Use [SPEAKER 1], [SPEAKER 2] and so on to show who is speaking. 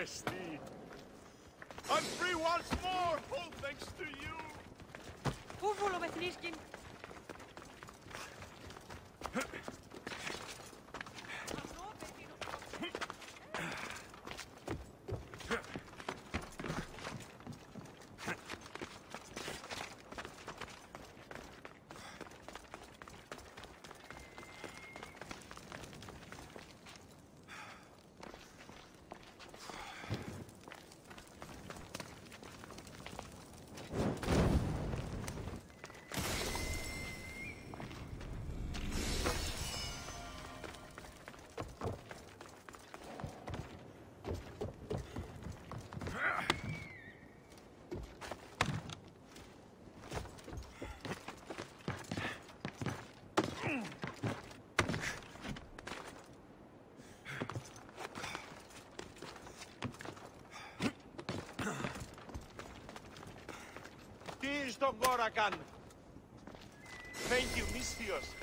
[SPEAKER 1] Honesty. I'm free once more, all thanks to you.
[SPEAKER 2] Who Πού βουλούμε,
[SPEAKER 1] Σνίσκιν. Finish Gorakan. Thank you, Mistyos.